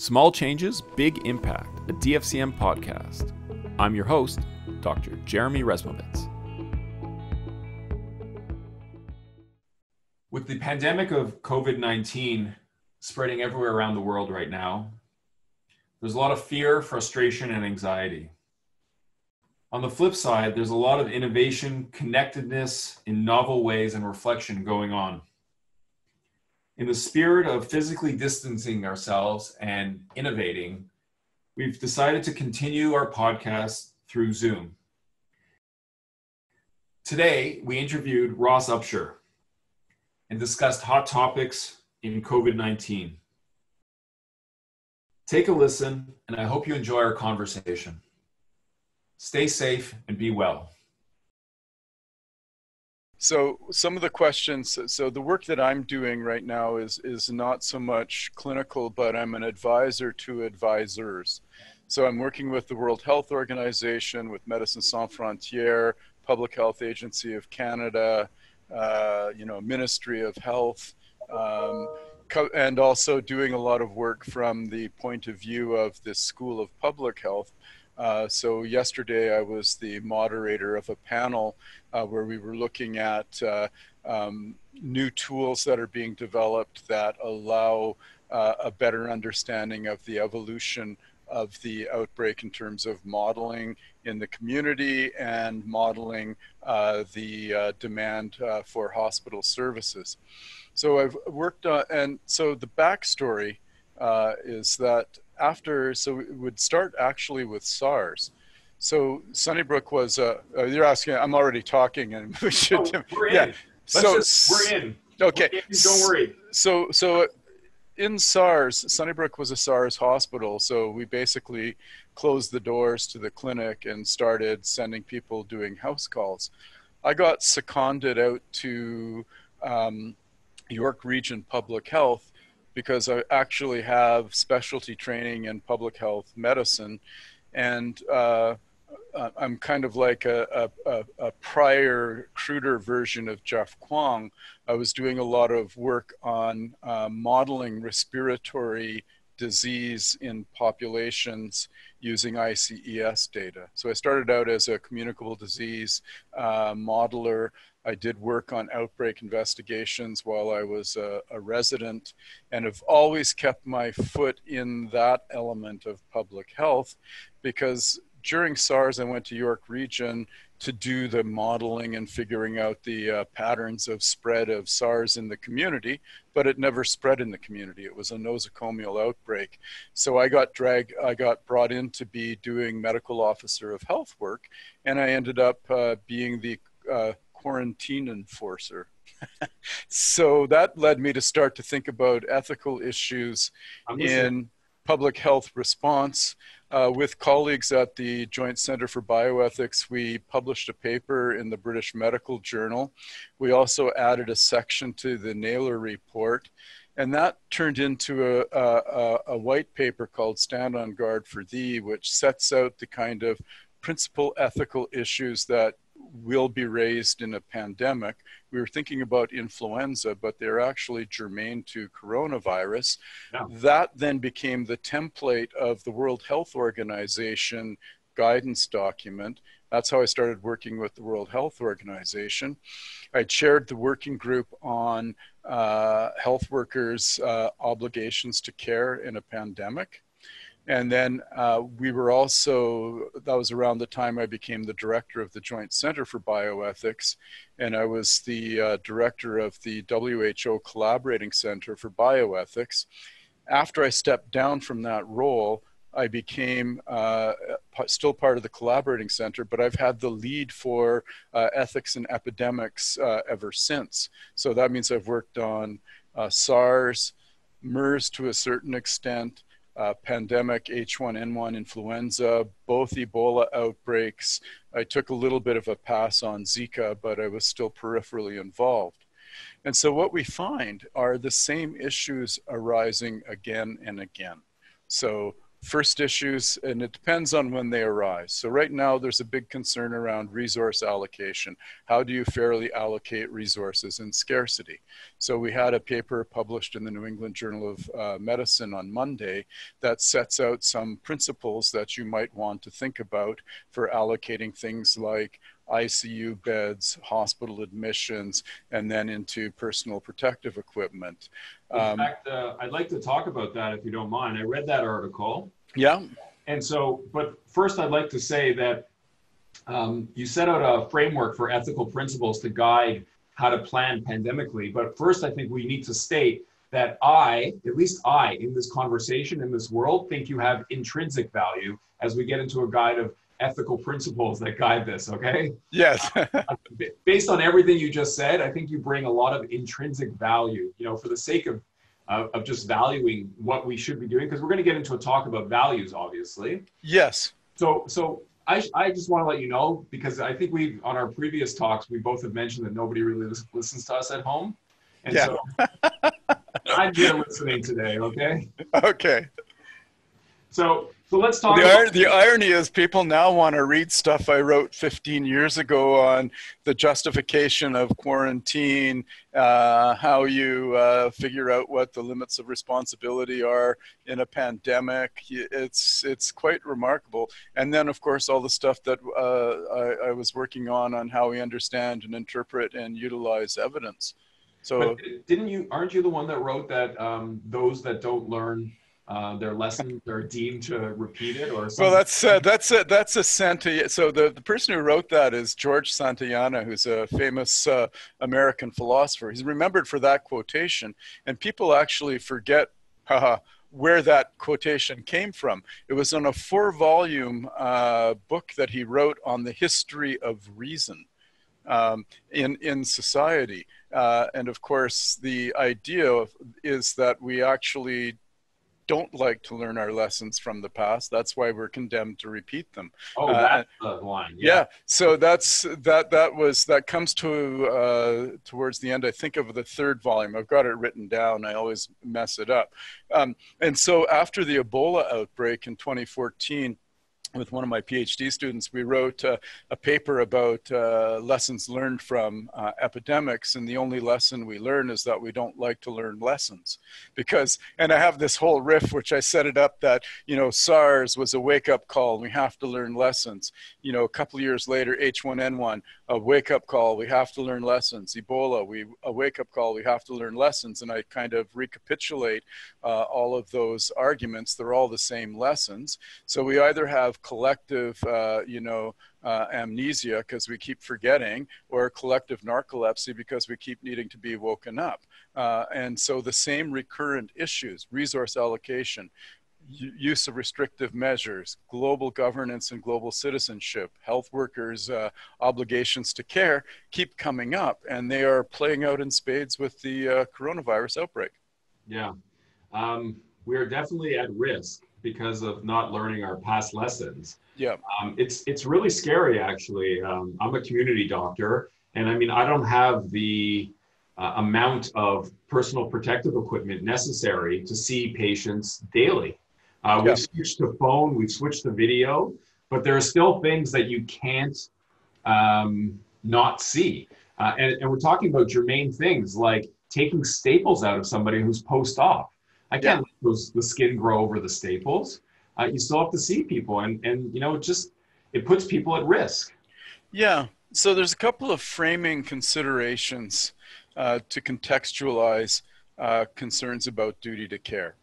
Small Changes, Big Impact, a DFCM podcast. I'm your host, Dr. Jeremy Rezmovitz. With the pandemic of COVID 19 spreading everywhere around the world right now, there's a lot of fear, frustration, and anxiety. On the flip side, there's a lot of innovation, connectedness in novel ways, and reflection going on in the spirit of physically distancing ourselves and innovating, we've decided to continue our podcast through Zoom. Today, we interviewed Ross Upshur and discussed hot topics in COVID 19. Take a listen, and I hope you enjoy our conversation. Stay safe and be well. So some of the questions, so the work that I'm doing right now is, is not so much clinical, but I'm an advisor to advisors. So I'm working with the World Health Organization, with Médecins Sans Frontières, Public Health Agency of Canada, uh, you know, Ministry of Health, um, and also doing a lot of work from the point of view of the School of Public Health. Uh, so yesterday I was the moderator of a panel uh, where we were looking at uh, um, new tools that are being developed that allow uh, a better understanding of the evolution of the outbreak in terms of modeling in the community and modeling uh, the uh, demand uh, for hospital services. So I've worked on, and so the backstory is that after, so it would start actually with SARS. So Sunnybrook was, uh, uh, you're asking, I'm already talking and we should, oh, we're yeah. In. so just, we're in. Okay. We're in. Don't worry. So, so in SARS, Sunnybrook was a SARS hospital. So we basically closed the doors to the clinic and started sending people doing house calls. I got seconded out to um, York Region Public Health because I actually have specialty training in public health medicine. And uh, uh, I'm kind of like a, a, a, prior, cruder version of Jeff Kwong. I was doing a lot of work on uh, modeling respiratory disease in populations using ICES data. So I started out as a communicable disease uh, modeler. I did work on outbreak investigations while I was a, a resident and have always kept my foot in that element of public health because during SARS, I went to York Region to do the modeling and figuring out the uh, patterns of spread of SARS in the community, but it never spread in the community. It was a nosocomial outbreak. So I got dragged, I got brought in to be doing medical officer of health work, and I ended up uh, being the uh, quarantine enforcer. so that led me to start to think about ethical issues in public health response. Uh, with colleagues at the Joint Center for Bioethics, we published a paper in the British Medical Journal. We also added a section to the Naylor report, and that turned into a, a, a white paper called Stand on Guard for Thee, which sets out the kind of principal ethical issues that will be raised in a pandemic. We were thinking about influenza, but they're actually germane to coronavirus. Yeah. That then became the template of the World Health Organization guidance document. That's how I started working with the World Health Organization. I chaired the working group on uh, health workers' uh, obligations to care in a pandemic. And then uh, we were also, that was around the time I became the director of the Joint Center for Bioethics. And I was the uh, director of the WHO Collaborating Center for Bioethics. After I stepped down from that role, I became uh, still part of the collaborating center, but I've had the lead for uh, ethics and epidemics uh, ever since. So that means I've worked on uh, SARS, MERS to a certain extent, uh, pandemic, H1N1 influenza, both Ebola outbreaks. I took a little bit of a pass on Zika, but I was still peripherally involved. And so what we find are the same issues arising again and again. So first issues, and it depends on when they arise. So right now, there's a big concern around resource allocation. How do you fairly allocate resources in scarcity? So we had a paper published in the New England Journal of uh, Medicine on Monday that sets out some principles that you might want to think about for allocating things like ICU beds, hospital admissions, and then into personal protective equipment. In um, fact, uh, I'd like to talk about that if you don't mind. I read that article. Yeah. And so, but first, I'd like to say that um, you set out a framework for ethical principles to guide how to plan pandemically. But first, I think we need to state that I, at least I, in this conversation, in this world, think you have intrinsic value as we get into a guide of ethical principles that guide this, okay? Yes. Based on everything you just said, I think you bring a lot of intrinsic value, you know, for the sake of, uh, of just valuing what we should be doing, because we're going to get into a talk about values, obviously. Yes. So, so I, I just want to let you know, because I think we, on our previous talks, we both have mentioned that nobody really listens to us at home. And yeah. so I'm here listening today, okay? Okay. So, so let's talk. The, about- the irony is, people now want to read stuff I wrote 15 years ago on the justification of quarantine, uh, how you uh, figure out what the limits of responsibility are in a pandemic. It's it's quite remarkable. And then, of course, all the stuff that uh, I, I, was working on on how we understand and interpret and utilize evidence. So, but didn't you? Aren't you the one that wrote that um, those that don't learn uh, their lessons are deemed to repeat it or something? well that's uh, that's a that's a Santa so the, the person who wrote that is george santayana who's a famous uh, american philosopher. He's remembered for that quotation and people actually forget haha, where that quotation came from. It was in a four volume uh, book that he wrote on the history of reason um, in in society. Uh, and of course the idea is that we actually don't like to learn our lessons from the past. That's why we're condemned to repeat them. Oh, uh, that's uh, the line. Yeah. yeah. So that's that. That was that comes to uh, towards the end. I think of the third volume. I've got it written down. I always mess it up. Um, and so after the Ebola outbreak in 2014 with one of my PhD students, we wrote uh, a paper about uh, lessons learned from uh, epidemics. And the only lesson we learn is that we don't like to learn lessons. Because, and I have this whole riff, which I set it up that, you know, SARS was a wake up call. We have to learn lessons. You know, a couple years later, H1N1, a wake up call. We have to learn lessons. Ebola, we, a wake up call. We have to learn lessons. And I kind of recapitulate uh, all of those arguments. They're all the same lessons. So we either have collective, uh, you know, uh, amnesia because we keep forgetting, or collective narcolepsy because we keep needing to be woken up. Uh, and so the same recurrent issues, resource allocation, use of restrictive measures, global governance and global citizenship, health workers' uh, obligations to care keep coming up, and they are playing out in spades with the uh, coronavirus outbreak. Yeah, um, we are definitely at risk because of not learning our past lessons. Yeah. Um, it's it's really scary actually. Um, I'm a community doctor, and I mean I don't have the uh, amount of personal protective equipment necessary to see patients daily. Uh, yeah. We've switched to phone, we've switched to video, but there are still things that you can't um, not see. Uh, and, and we're talking about germane things like taking staples out of somebody who's post-op. I can't yeah. let those, the skin grow over the staples. Uh, you still have to see people, and and you know it just it puts people at risk. Yeah. So there's a couple of framing considerations uh, to contextualize uh, concerns about duty to care.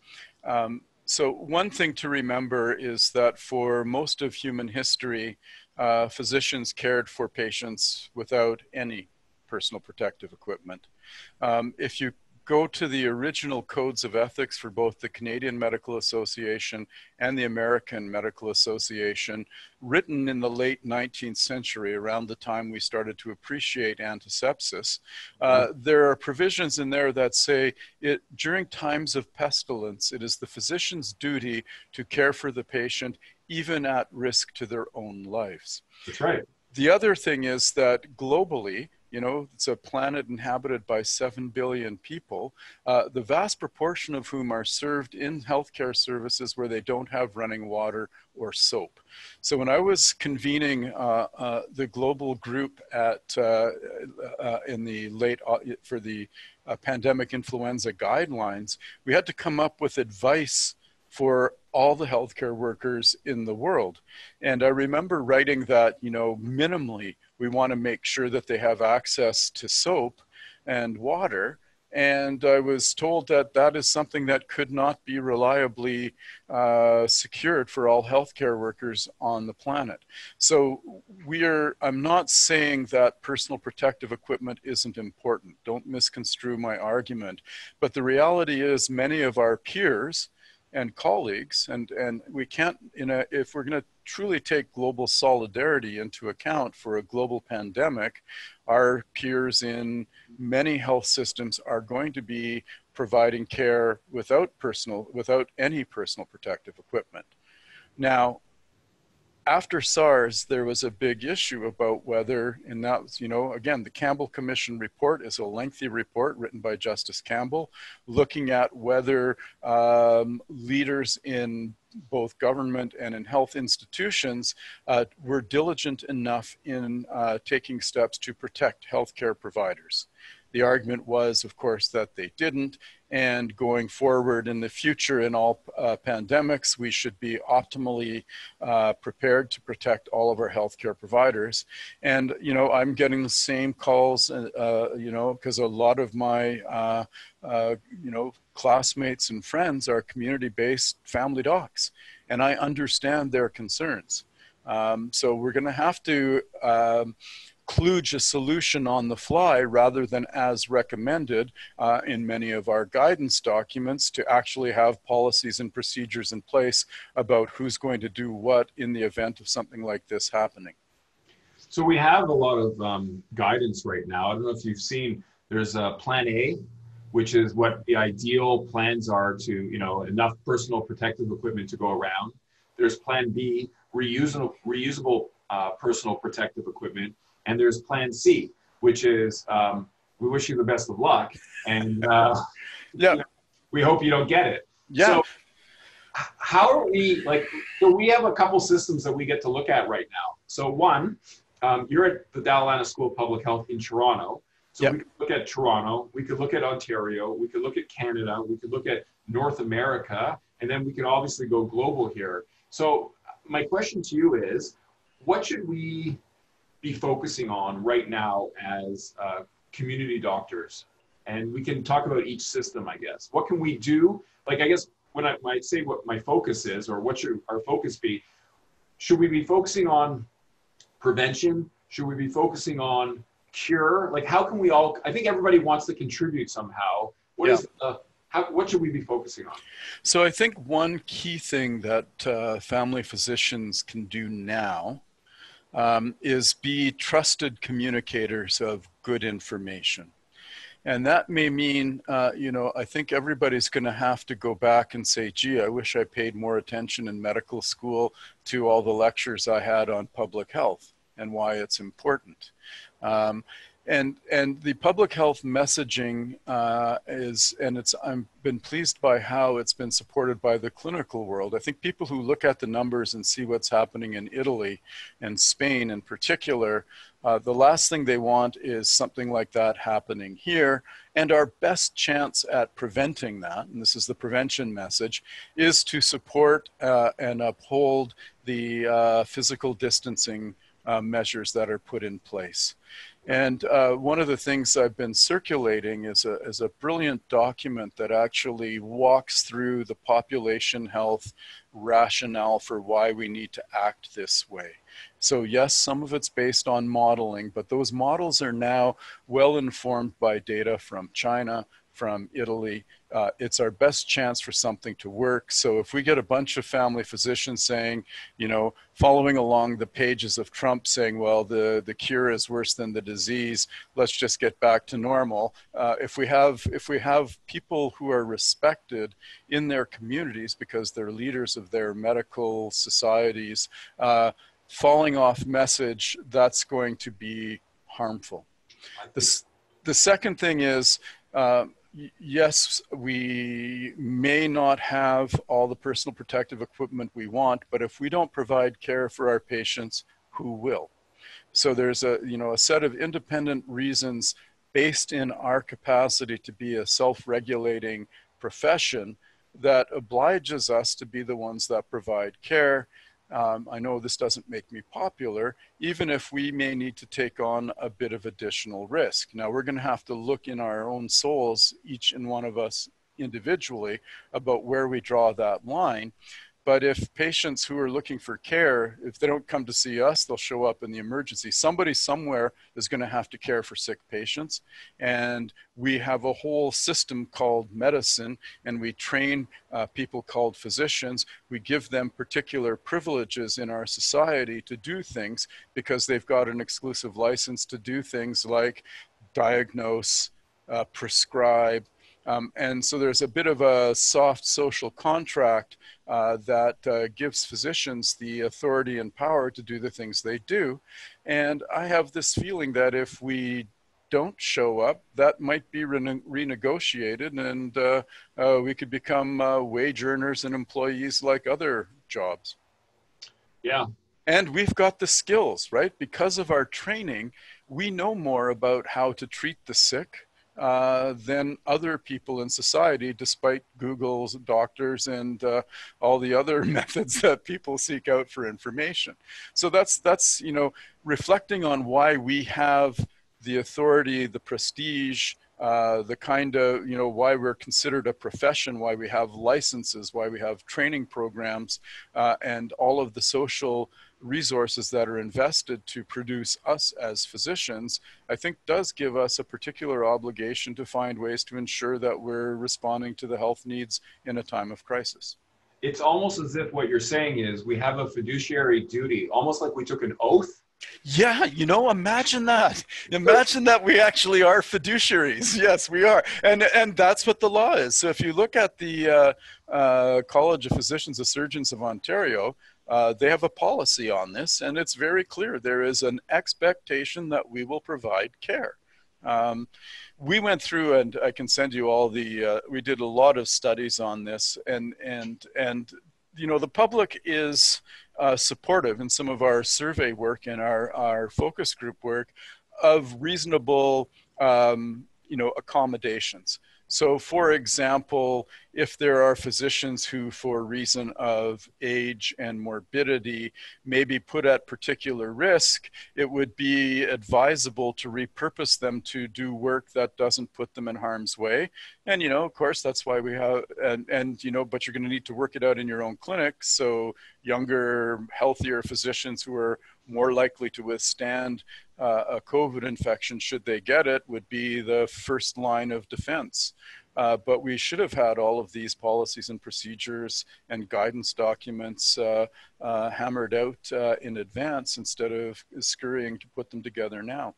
Um, so one thing to remember is that for most of human history, uh, physicians cared for patients without any personal protective equipment. Um, if you go to the original codes of ethics for both the Canadian Medical Association and the American Medical Association, written in the late 19th century, around the time we started to appreciate antisepsis, uh, mm-hmm. there are provisions in there that say it during times of pestilence, it is the physician's duty to care for the patient even at risk to their own lives. That's right. The other thing is that globally, You know, it's a planet inhabited by 7 billion people, uh, the vast proportion of whom are served in healthcare services where they don't have running water or soap. So when I was convening uh, uh, the global group at uh, uh, in the late for the uh, pandemic influenza guidelines, we had to come up with advice for all the healthcare workers in the world. And I remember writing that, you know, minimally, we want to make sure that they have access to soap and water. And I was told that that is something that could not be reliably uh, secured for all healthcare workers on the planet. So we are, I'm not saying that personal protective equipment isn't important. Don't misconstrue my argument. But the reality is many of our peers and colleagues and and we can't in a if we're going to truly take global solidarity into account for a global pandemic our peers in many health systems are going to be providing care without personal without any personal protective equipment. Now after SARS, there was a big issue about whether, and that was, you know, again, the Campbell Commission report is a lengthy report written by Justice Campbell, looking at whether um, leaders in both government and in health institutions uh, were diligent enough in uh, taking steps to protect healthcare providers. The argument was, of course, that they didn't. And going forward in the future in all uh, pandemics, we should be optimally uh, prepared to protect all of our healthcare providers. And, you know, I'm getting the same calls, uh, you know, because a lot of my, uh, uh, you know, classmates and friends are community based family docs. And I understand their concerns. Um, so we're going to have to um, kludge a solution on the fly rather than as recommended uh, in many of our guidance documents to actually have policies and procedures in place about who's going to do what in the event of something like this happening. So we have a lot of um, guidance right now. I don't know if you've seen, there's a plan A, which is what the ideal plans are to, you know, enough personal protective equipment to go around. There's plan B, reusable, reusable uh, personal protective equipment and there's plan C, which is um, we wish you the best of luck, and uh, yeah, you know, we hope you don't get it. Yeah. So, how are we like? So we have a couple systems that we get to look at right now. So one, um, you're at the Lana School of Public Health in Toronto. So yep. we could look at Toronto, we could look at Ontario, we could look at Canada, we could look at North America, and then we can obviously go global here. So my question to you is, what should we be focusing on right now as uh, community doctors? And we can talk about each system, I guess. What can we do? Like, I guess when I might say what my focus is or what should our focus be, should we be focusing on prevention? Should we be focusing on cure? Like, how can we all? I think everybody wants to contribute somehow. What yeah. is the how, what should we be focusing on? So I think one key thing that uh, family physicians can do now um, is be trusted communicators of good information. And that may mean, uh, you know, I think everybody's going to have to go back and say, gee, I wish I paid more attention in medical school to all the lectures I had on public health and why it's important. Um, and and the public health messaging uh, is and it's I've been pleased by how it's been supported by the clinical world. I think people who look at the numbers and see what's happening in Italy and Spain in particular, uh, the last thing they want is something like that happening here. And our best chance at preventing that, and this is the prevention message, is to support uh, and uphold the uh, physical distancing uh, measures that are put in place. And uh, one of the things I've been circulating is a, is a brilliant document that actually walks through the population health rationale for why we need to act this way. So, yes, some of it's based on modeling, but those models are now well informed by data from China, from Italy. Uh, it's our best chance for something to work. So if we get a bunch of family physicians saying, you know, following along the pages of Trump saying, well, the, the cure is worse than the disease, let's just get back to normal. Uh, if we have if we have people who are respected in their communities because they're leaders of their medical societies, uh, falling off message, that's going to be harmful. The, the second thing is, uh, yes, we may not have all the personal protective equipment we want, but if we don't provide care for our patients, who will? So there's a, you know, a set of independent reasons based in our capacity to be a self-regulating profession that obliges us to be the ones that provide care. Um, I know this doesn't make me popular, even if we may need to take on a bit of additional risk. Now, we're going to have to look in our own souls, each and one of us individually, about where we draw that line. But if patients who are looking for care, if they don't come to see us, they'll show up in the emergency. Somebody somewhere is going to have to care for sick patients. And we have a whole system called medicine, and we train uh, people called physicians. We give them particular privileges in our society to do things because they've got an exclusive license to do things like diagnose, uh, prescribe, um, and so there's a bit of a soft social contract uh, that uh, gives physicians the authority and power to do the things they do. And I have this feeling that if we don't show up, that might be rene- renegotiated and uh, uh we could become uh, wage earners and employees like other jobs. Yeah. And we've got the skills, right? Because of our training, we know more about how to treat the sick uh, than other people in society, despite Google's doctors and uh, all the other methods that people seek out for information. So that's that's you know reflecting on why we have the authority, the prestige, uh, the kind of you know why we're considered a profession, why we have licenses, why we have training programs, uh, and all of the social resources that are invested to produce us as physicians, I think does give us a particular obligation to find ways to ensure that we're responding to the health needs in a time of crisis. It's almost as if what you're saying is we have a fiduciary duty, almost like we took an oath yeah, you know, imagine that. Imagine that we actually are fiduciaries. Yes, we are, and and that's what the law is. So if you look at the uh, uh, College of Physicians and Surgeons of Ontario, uh, they have a policy on this, and it's very clear. There is an expectation that we will provide care. Um, we went through, and I can send you all the. Uh, we did a lot of studies on this, and and and you know the public is uh, supportive in some of our survey work and our our focus group work of reasonable um, you know accommodations. So, for example, if there are physicians who, for reason of age and morbidity, may be put at particular risk, it would be advisable to repurpose them to do work that doesn't put them in harm's way. And, you know, of course, that's why we have, and, and you know, but you're going to need to work it out in your own clinic. So, younger, healthier physicians who are more likely to withstand uh, a COVID infection, should they get it, would be the first line of defense. Uh, but we should have had all of these policies and procedures and guidance documents uh, uh hammered out uh, in advance instead of scurrying to put them together now.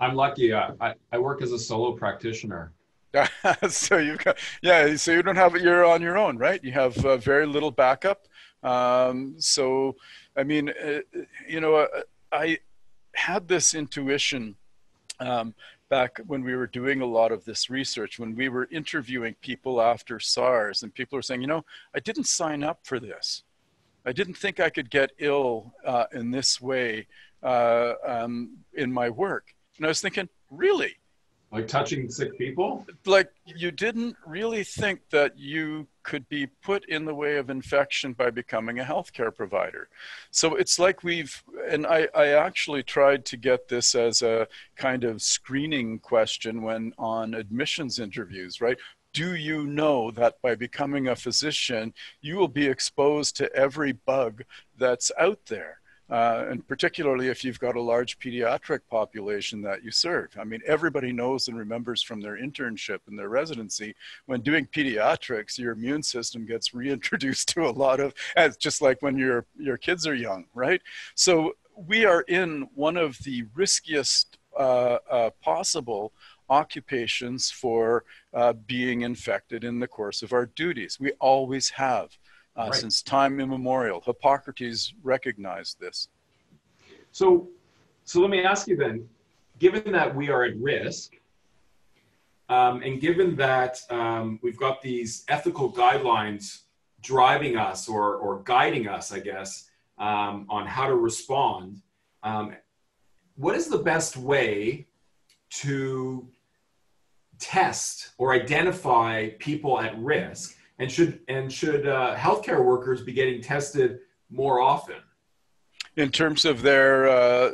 I'm lucky. Uh, I, I work as a solo practitioner. so you've got, yeah, so you don't have you're on your own, right? You have very little backup. Um, so, I mean, you know, I, had this intuition um, back when we were doing a lot of this research, when we were interviewing people after SARS, and people were saying, you know, I didn't sign up for this. I didn't think I could get ill uh, in this way uh, um, in my work. And I was thinking, really? Like touching sick people? Like you didn't really think that you could be put in the way of infection by becoming a healthcare provider. So it's like we've, and I, I actually tried to get this as a kind of screening question when on admissions interviews, right? do you know that by becoming a physician, you will be exposed to every bug that's out there? Uh, and particularly if you've got a large pediatric population that you serve. I mean, everybody knows and remembers from their internship and their residency when doing pediatrics, your immune system gets reintroduced to a lot of, just like when your your kids are young, right? So we are in one of the riskiest uh, uh, possible occupations for uh, being infected in the course of our duties. We always have uh, right. since time immemorial. Hippocrates recognized this. So, so let me ask you then: given that we are at risk, um, and given that um, we've got these ethical guidelines driving us or, or guiding us, I guess, um, on how to respond, um, what is the best way to test or identify people at risk? And should and should uh, healthcare workers be getting tested more often? In terms of their uh,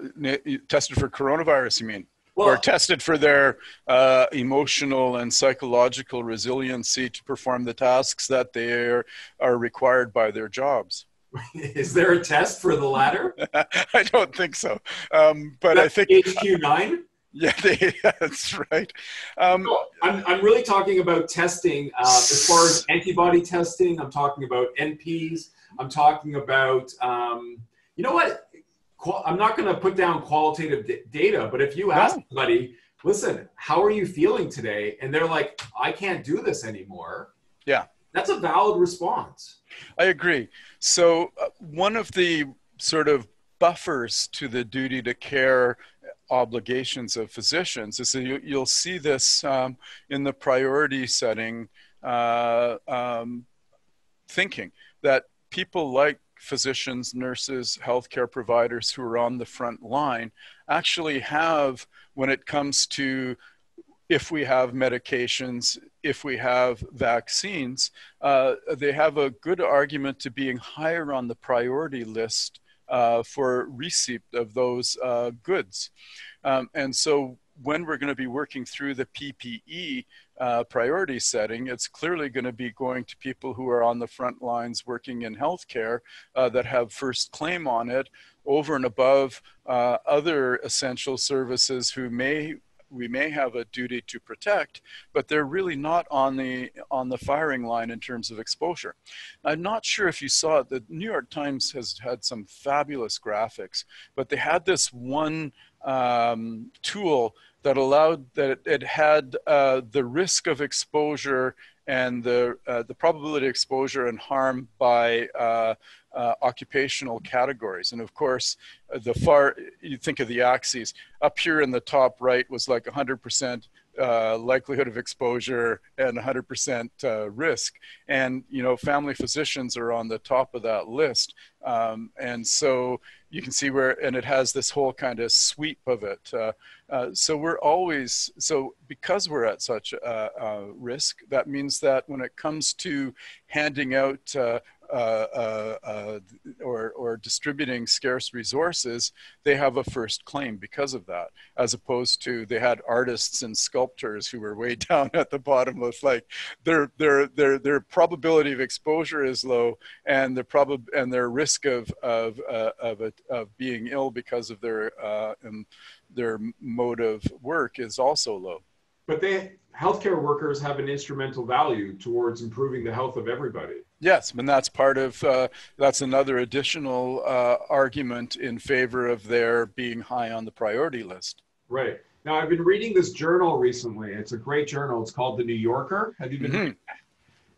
tested for coronavirus, you mean? Well- or tested for their uh, emotional and psychological resiliency to perform the tasks that they are, are required by their jobs. Is there a test for the latter? I don't think so, um, but I think PHQ9. Yeah, they, that's right. Um, No, I'm, I'm really talking about testing uh, as far as antibody testing. I'm talking about NPs. I'm talking about, um, you know what? Qual- I'm not going to put down qualitative d- data, but if you ask No. somebody, listen, how are you feeling today? And they're like, I can't do this anymore. Yeah. That's a valid response. I agree. So, uh, one of the sort of buffers to the duty to care obligations of physicians. Is that you, you'll see this um, in the priority setting uh, um, thinking that people like physicians, nurses, healthcare providers who are on the front line actually have, when it comes to if we have medications, if we have vaccines, uh, they have a good argument to being higher on the priority list uh, for receipt of those uh, goods. Um, and so when we're going to be working through the PPE uh, priority setting, it's clearly going to be going to people who are on the front lines working in healthcare uh, that have first claim on it over and above uh, other essential services who may we may have a duty to protect, but they're really not on the on the firing line in terms of exposure. I'm not sure if you saw it. The New York Times has had some fabulous graphics, but they had this one um, tool that allowed that it had uh, the risk of exposure and the uh, the probability of exposure and harm by uh, uh, occupational categories. And of course, the far you think of the axes up here in the top right was like 100% uh, likelihood of exposure and 100% uh, risk. And you know, family physicians are on the top of that list. Um, and so you can see where, and it has this whole kind of sweep of it. Uh, uh, so we're always so because we're at such risk. That means that when it comes to handing out uh, or, or distributing scarce resources, they have a first claim because of that, as opposed to they had artists and sculptors who were way down at the bottom of like their their their their probability of exposure is low and the probab and their risk of of uh, of, a, of being ill because of their uh, and their mode of work is also low. But they healthcare workers have an instrumental value towards improving the health of everybody. Yes, and that's part of uh, that's another additional uh, argument in favor of their being high on the priority list. Right. Now I've been reading this journal recently. It's a great journal. It's called The New Yorker. Have you been? Mhm.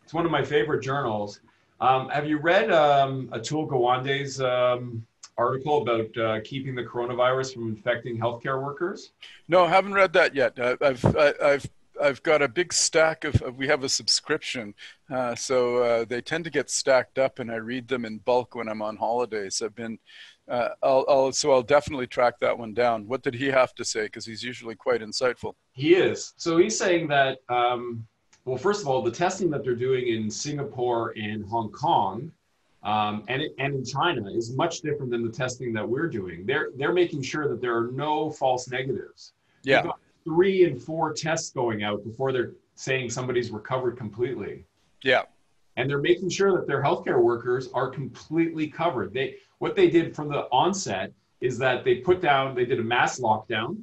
It's one of my favorite journals. Um, have you read um, Atul Gawande's um, article about uh, keeping the coronavirus from infecting healthcare workers? No, I haven't read that yet. I've I've I've got a big stack of. of- We have a subscription, uh, so uh, they tend to get stacked up, and I read them in bulk when I'm on holidays. I've been. Uh, I'll, I'll so I'll definitely track that one down. What did he have to say? Because he's usually quite insightful. He is. So he's saying that, um, well, first of all, the testing that they're doing in Singapore and Hong Kong um, and, and in China is much different than the testing that we're doing. They're, they're making sure that there are no false negatives. Yeah. Got three and four tests going out before they're saying somebody's recovered completely. Yeah. And they're making sure that their healthcare workers are completely covered. They, what they did from the onset is that they put down, they did a mass lockdown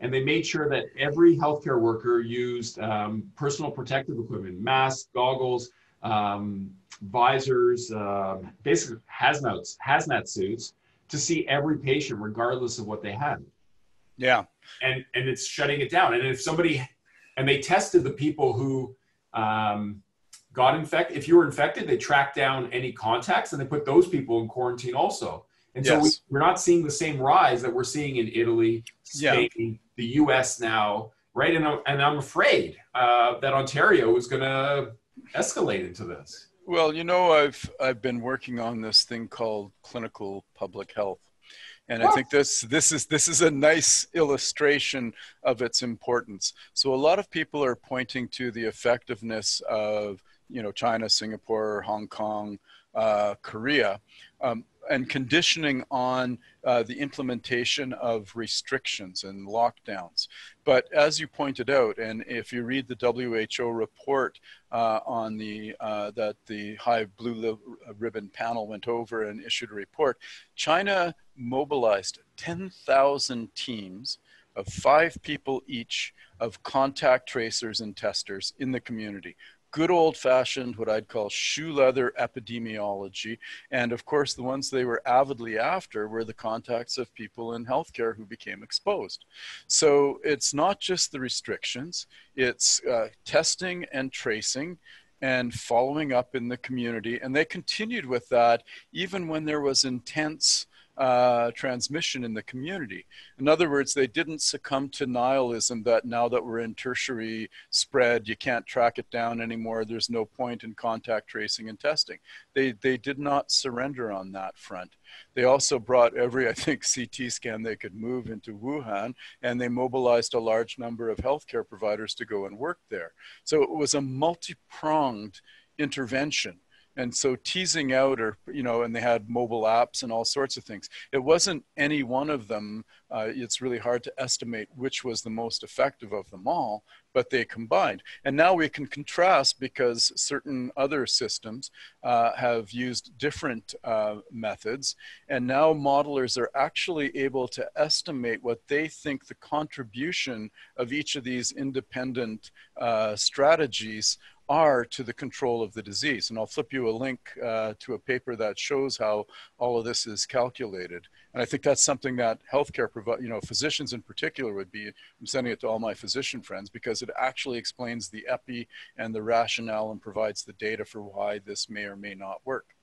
and they made sure that every healthcare worker used um, personal protective equipment, masks, goggles, um, visors, uh, basically hazmat hazmat suits to see every patient regardless of what they had. Yeah. And and it's shutting it down. And if somebody and they tested the people who um, got infected. If you were infected, they tracked down any contacts and they put those people in quarantine also. And so we, Yes. we're not seeing the same rise that we're seeing in Italy, Yeah. Spain, the U.S. now, right? And, I'm- and I'm afraid uh, that Ontario is going to escalate into this. Well, you know, I've I've been working on this thing called clinical public health, and I think this this is this is a nice illustration of its importance. So a lot of people are pointing to the effectiveness of you know China, Singapore, Hong Kong, uh, Korea, um, and conditioning on uh, the implementation of restrictions and lockdowns. But as you pointed out, and if you read the WHO report uh, on the uh, that the high blue ribbon panel went over and issued a report, China mobilized 10,000 teams of five people each of contact tracers and testers in the community. Good old fashioned, what I'd call shoe leather epidemiology. And of course, the ones they were avidly after were the contacts of people in healthcare who became exposed. So it's not just the restrictions, it's uh, testing and tracing and following up in the community. And they continued with that even when there was intense uh, transmission in the community. In other words, they didn't succumb to nihilism that now that we're in tertiary spread, you can't track it down anymore. There's no point in contact tracing and testing. They, they did not surrender on that front. They also brought every, I think, CT scan they could move into Wuhan, and they mobilized a large number of healthcare providers to go and work there. So it was a multi pronged intervention. And so teasing out, or, you know, and they had mobile apps and all sorts of things. It wasn't any one of them. Uh, it's really hard to estimate which was the most effective of them all, but they combined. And now we can contrast because certain other systems uh, have used different uh, methods. And now modelers are actually able to estimate what they think the contribution of each of these independent uh, strategies are to the control of the disease. And I'll flip you a link uh, to a paper that shows how all of this is calculated. And I think that's something that healthcare provi- you know, physicians in particular would be, I'm sending it to all my physician friends because it actually explains the epi and the rationale and provides the data for why this may or may not work.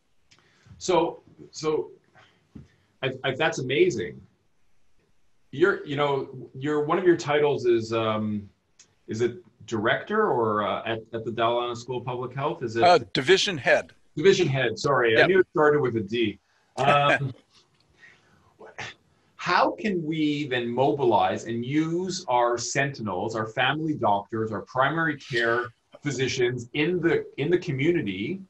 So, so I, I, that's amazing. You're, you know, your one of your titles is, um, is it director or uh, at, at the Dalla Lana School of Public Health? Is it Uh, division head. division head? Sorry, I knew it started with a D. Um, how can we then mobilize and use our sentinels, our family doctors, our primary care physicians in the in the community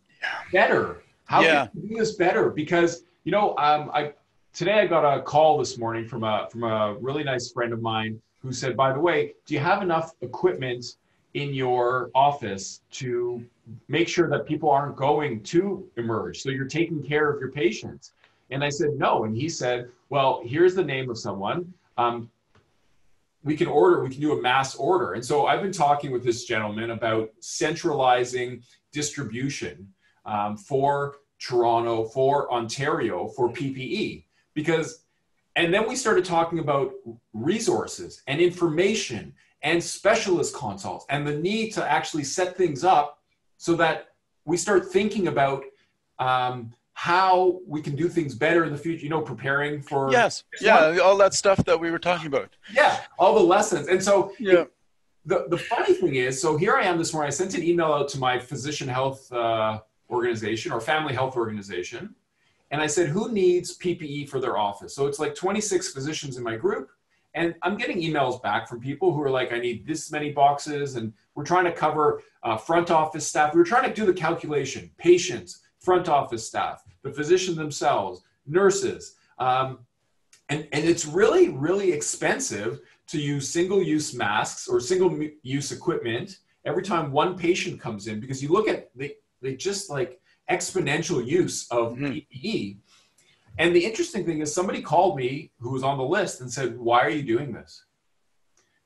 better? How Yeah. can we do this better? Because you know, um, I today I got a call this morning from a from a really nice friend of mine who said, "By the way, do you have enough equipment in your office to make sure that people aren't going to emerge? So you're taking care of your patients." And I said, "No." And he said, "Well, here's the name of someone." Um, we can order, we can do a mass order. And so I've been talking with this gentleman about centralizing distribution um, for Toronto, for Ontario, for PPE. Because, and then we started talking about resources and information and specialist consults and the need to actually set things up so that we start thinking about um, how we can do things better in the future, you know, preparing for. Yes. It's Yeah. All that stuff that we were talking about. Yeah, all the lessons. And so Yeah. the, the funny thing is, so here I am this morning. I sent an email out to my physician health uh, organization or family health organization. And I said, who needs PPE for their office? So it's like 26 physicians in my group. And I'm getting emails back from people who are like, I need this many boxes. And we're trying to cover uh, front office staff. We were trying to do the calculation patients, front office staff, the physician themselves, nurses. Um, and, and it's really, really expensive to use single use masks or single use equipment every time one patient comes in because you look at the, they just like exponential use of Mhm. PPE. And the interesting thing is somebody called me who was on the list and said, Why are you doing this?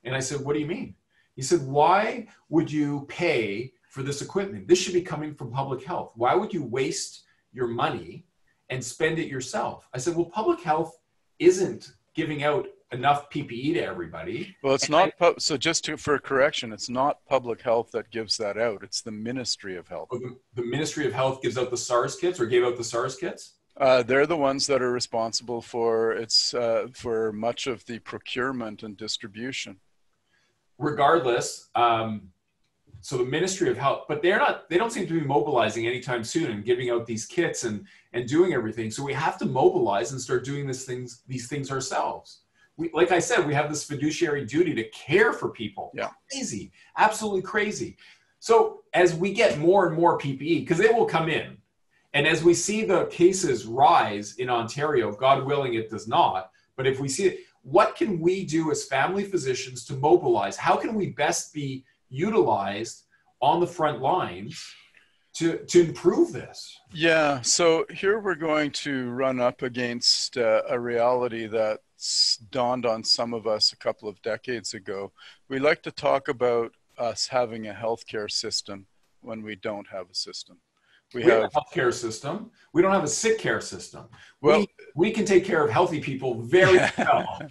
And I said, What do you mean? He said, Why would you pay for this equipment? This should be coming from public health. Why would you waste your money and spend it yourself? I said, Well, public health isn't giving out enough PPE to everybody. Well, it's And not, pu- so just to, for correction, it's not public health that gives that out. It's the Ministry of Health. Oh, the, the Ministry of Health gives out the SARS kits or gave out the SARS kits. Uh, they're the ones that are responsible for its uh, for much of the procurement and distribution. Regardless, um, so the Ministry of Health, but they're not. They don't seem to be mobilizing anytime soon and giving out these kits and and doing everything. So we have to mobilize and start doing these things these things ourselves. We, like I said, we have this fiduciary duty to care for people. Yeah. Crazy, absolutely crazy. So as we get more and more PPE, because they will come in, and as we see the cases rise in Ontario, God willing, it does not. But if we see it, what can we do as family physicians to mobilize? How can we best be utilized on the front lines to, to improve this? Yeah, so here we're going to run up against uh, a reality that dawned on some of us a couple of decades ago. We like to talk about us having a healthcare system when we don't have a system. We, we have, have, a healthcare system. We don't have a sick care system. Well, we, we can take care of healthy people very well.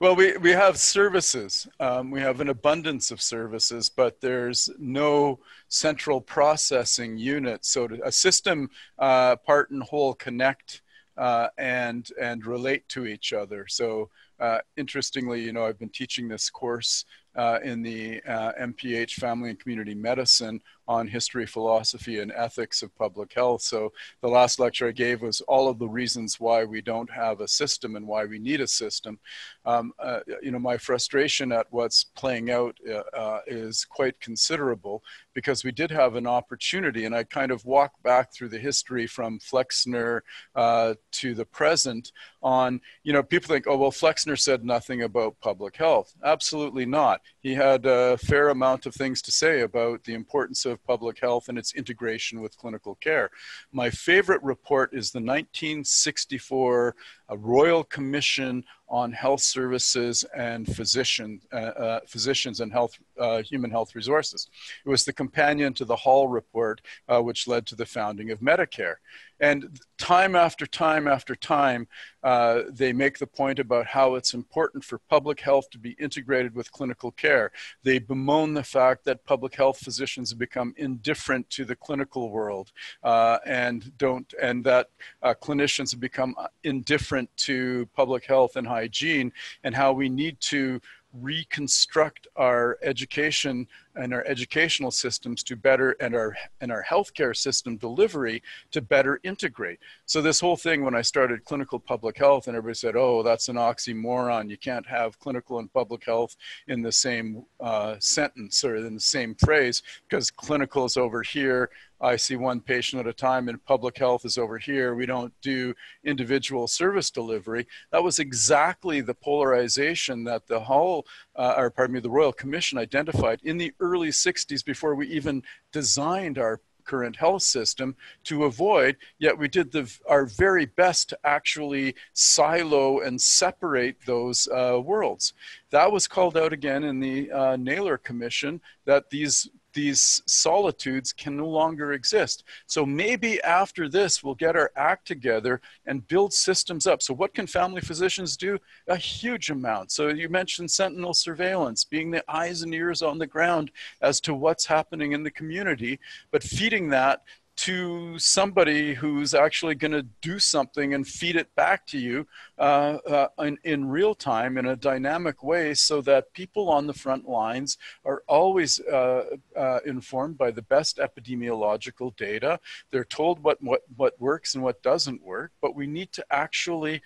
well, we, we have services. Um, we have an abundance of services, but there's no central processing unit. So to, a system uh, part and whole connect uh, and and relate to each other. So uh, interestingly, you know, I've been teaching this course uh, in the uh, MPH Family and Community Medicine on history, philosophy, and ethics of public health. So the last lecture I gave was all of the reasons why we don't have a system and why we need a system. Um, uh, you know, my frustration at what's playing out uh, uh, is quite considerable because we did have an opportunity, and I kind of walk back through the history from Flexner uh, to the present on, you know, people think, oh, well, Flexner said nothing about public health. Absolutely not. He had a fair amount of things to say about the importance of public health and its integration with clinical care. My favorite report is the 1964 uh, Royal Commission on Health Services and Physician, uh, uh, Physicians and Health, uh, Human Health Resources. It was the companion to the Hall report, uh, which led to the founding of Medicare. And time after time after time, uh, they make the point about how it's important for public health to be integrated with clinical care. They bemoan the fact that public health physicians have become indifferent to the clinical world uh, and don't, and that uh, clinicians have become indifferent to public health and hygiene, and how we need to reconstruct our education and our educational systems to better and our and our healthcare system delivery to better integrate. So this whole thing when I started clinical public health and everybody said, "Oh, that's an oxymoron. You can't have clinical and public health in the same uh, sentence or in the same phrase because clinical is over here, I see one patient at a time and public health is over here. We don't do individual service delivery. That was exactly the polarization that the whole, uh, or pardon me, the Royal Commission identified in the early 60s before we even designed our current health system to avoid, yet we did the, our very best to actually silo and separate those uh, worlds. That was called out again in the uh, Naylor Commission that these these solitudes can no longer exist. So maybe after this, we'll get our act together and build systems up. So, what can family physicians do? A huge amount. So, you mentioned sentinel surveillance, being the eyes and ears on the ground as to what's happening in the community, but feeding that to somebody who's actually going to do something and feed it back to you uh, uh, in, in real time in a dynamic way so that people on the front lines are always uh, uh informed by the best epidemiological data. They're told what, what, what works and what doesn't work, but we need to actually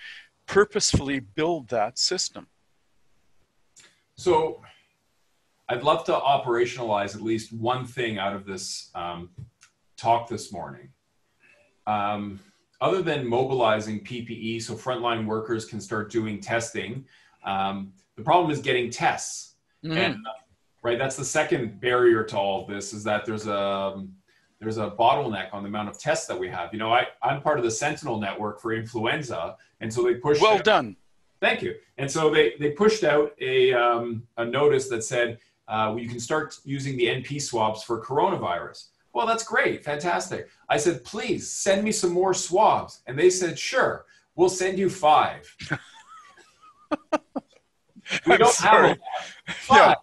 purposefully build that system. So I'd love to operationalize at least one thing out of this um, talk this morning. Um, other than mobilizing PPE so frontline workers can start doing testing, um, the problem is getting tests. Mm-hmm. And uh, right, that's the second barrier to all of this is that there's a there's a bottleneck on the amount of tests that we have. You know, I, I'm part of the Sentinel network for influenza, and so they pushed. Well out, done. Thank you. And so they they pushed out a um, a notice that said uh, you can start using the NP swabs for coronavirus. Well, that's great. Fantastic. I said, please send me some more swabs. And they said, sure, we'll send you five. we don't sorry. have a Five. Yeah.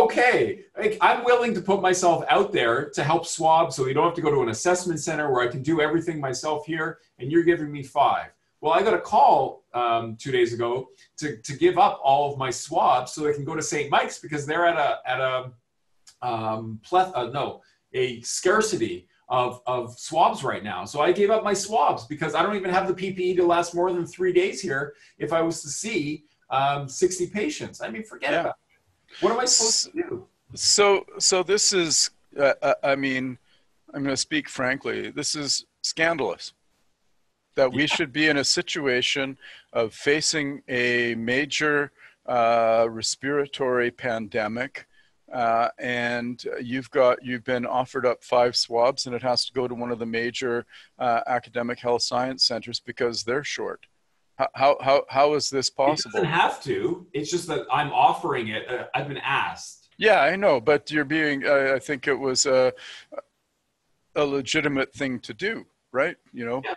okay, like, I'm willing to put myself out there to help swab so we don't have to go to an assessment center where I can do everything myself here, and you're giving me five. Well, I got a call um, two days ago to, to give up all of my swabs so they can go to St. Mike's because they're at a at a um, pleth- uh, no a scarcity of, of swabs right now. So I gave up my swabs because I don't even have the PPE to last more than three days here if I was to see um, 60 patients. I mean, forget yeah. about it. What am I supposed to do? So, so this is, uh, uh I mean, I'm going to speak frankly, this is scandalous that we yeah. should be in a situation of facing a major uh, respiratory pandemic uh, and you've got you've been offered up five swabs and it has to go to one of the major uh, academic health science centers because they're short. How, how, how is this possible? it doesn't have to. It's just that i'm offering it uh, i've been asked. Yeah i know but you're being i think it was a, a legitimate thing to do right? You know? Yeah.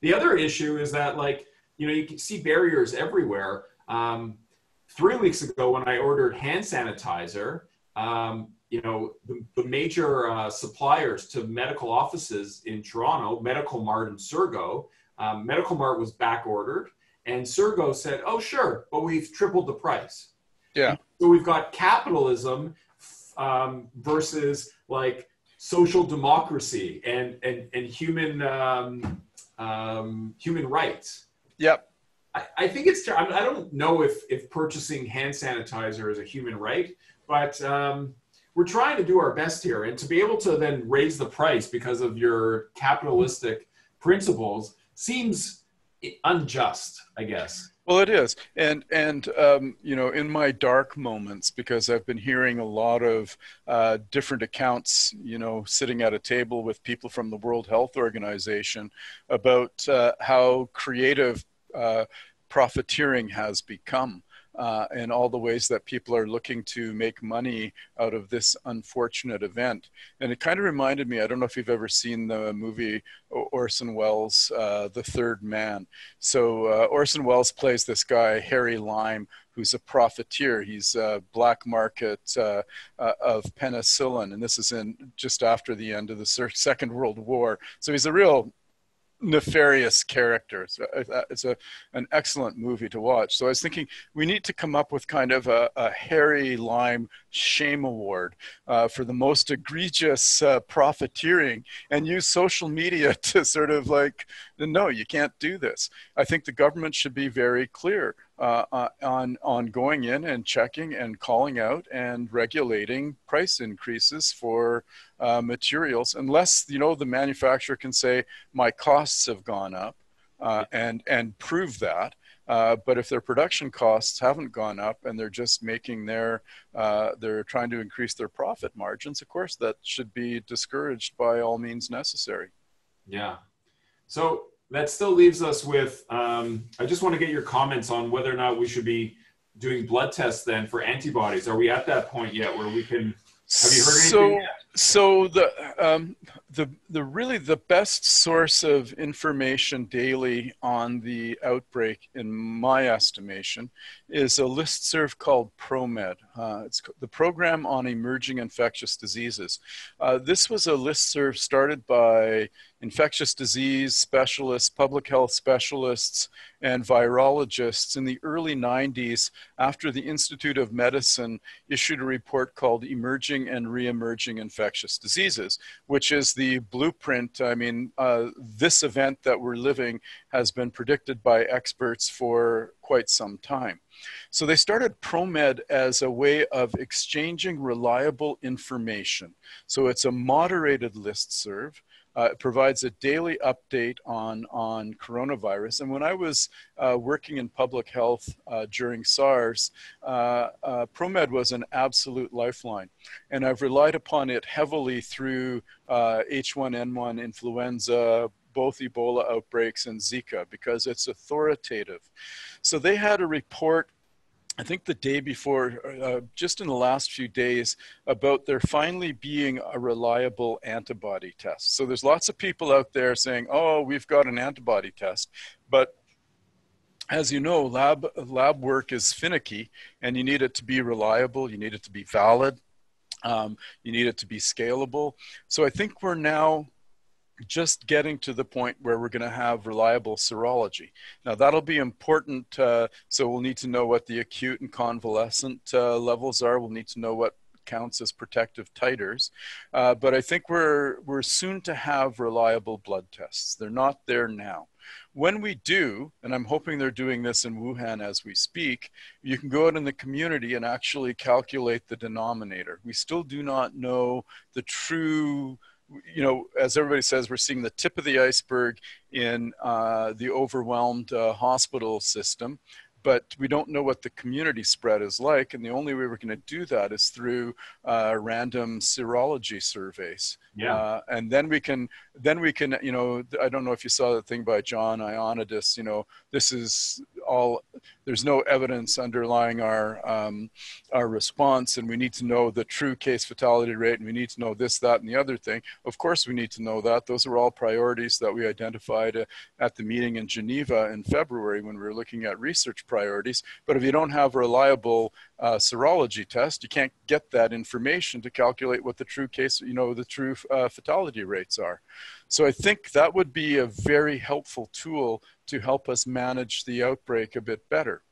The other issue is that, like, you know, you can see barriers everywhere. Um, three weeks ago, when I ordered hand sanitizer, um, you know, the, the major uh, suppliers to medical offices in Toronto, Medical Mart and Surgo, um, Medical Mart was back ordered, and Surgo said, "Oh, sure, but we've tripled the price." Yeah. So we've got capitalism um, versus like social democracy and and and human um, um, human rights. Yep. I, I think it's. I don't know if if purchasing hand sanitizer is a human right, but um, we're trying to do our best here, and to be able to then raise the price because of your capitalistic principles seems unjust, I guess. Well, it is, and and um, you know, in my dark moments, because I've been hearing a lot of uh, different accounts, you know, sitting at a table with people from the World Health Organization about uh, how creative uh, profiteering has become uh, and all the ways that people are looking to make money out of this unfortunate event. And it kind of reminded me I don't know if you've ever seen the movie Orson Welles, uh, The Third Man. So uh, Orson Welles plays this guy, Harry Lime, who's a profiteer. He's a black market uh, uh, of penicillin, and this is in just after the end of the Second World War. So he's a real nefarious characters. Uh, it's a an excellent movie to watch. So I was thinking we need to come up with kind of a, a Harry Lime shame award uh, for the most egregious uh, profiteering, and use social media to sort of like, no, you can't do this. I think the government should be very clear uh, uh, on on going in and checking and calling out and regulating price increases for uh, materials, unless you know the manufacturer can say my costs have gone up uh, and and prove that. Uh, but if their production costs haven't gone up and they're just making their uh, they're trying to increase their profit margins, of course that should be discouraged by all means necessary. Yeah. So that still leaves us with um, i just want to get your comments on whether or not we should be doing blood tests then for antibodies are we at that point yet where we can have you heard anything so, yet? so the um, the the really the best source of information daily on the outbreak, in my estimation, is a listserv called ProMed. Uh, it's the Program on Emerging Infectious Diseases. Uh, this was a listserv started by infectious disease specialists, public health specialists, and virologists in the early 90s after the Institute of Medicine issued a report called Emerging and Reemerging Infectious Diseases, which is the blueprint. I mean, uh, this event that we're living has been predicted by experts for quite some time. So they started ProMed as a way of exchanging reliable information. So it's a moderated list serve uh, it provides a daily update on, on coronavirus. And when I was uh, working in public health uh, during SARS, uh, uh, ProMed was an absolute lifeline. And I've relied upon it heavily through H1N1 uh, influenza, both Ebola outbreaks and Zika because it's authoritative. So they had a report I think the day before, uh, just in the last few days, about there finally being a reliable antibody test. So there's lots of people out there saying, oh, we've got an antibody test. But as you know, lab lab work is finicky, and you need it to be reliable. You need it to be valid. Um, you need it to be scalable. So I think we're now just getting to the point where we're going to have reliable serology. Now that'll be important. Uh, so we'll need to know what the acute and convalescent uh, levels are. We'll need to know what counts as protective titers. Uh, but I think we're we're soon to have reliable blood tests. They're not there now. When we do, and I'm hoping they're doing this in Wuhan as we speak, you can go out in the community and actually calculate the denominator. We still do not know the true you know, as everybody says, we're seeing the tip of the iceberg in uh, the overwhelmed uh, hospital system but we don't know what the community spread is like. And the only way we're going to do that is through uh, random serology surveys. Yeah. Uh, and then we can, then we can, you know, I don't know if you saw the thing by John Ioannidis, you know, this is all, there's no evidence underlying our, um, our response. And we need to know the true case fatality rate. And we need to know this, that, and the other thing. Of course, we need to know that. Those are all priorities that we identified uh, at the meeting in Geneva in February when we were looking at research priorities. But if you don't have a reliable uh, serology test, you can't get that information to calculate what the true case, you know, the true uh, fatality rates are. So I think that would be a very helpful tool to help us manage the outbreak a bit better.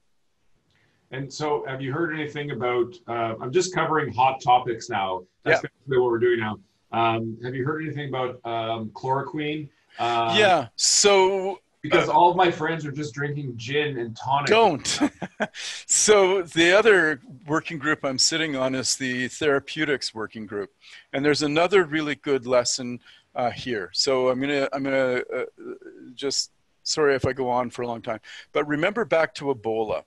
And so, have you heard anything about? Uh, I'm just covering hot topics now. That's yeah. basically what we're doing now. Um, have you heard anything about um, chloroquine? Uh, yeah. So because all of my friends are just drinking gin and tonic. Don't. so the other working group I'm sitting on is the therapeutics working group, and there's another really good lesson uh, here. So I'm gonna I'm gonna uh, just sorry if I go on for a long time, but remember back to Ebola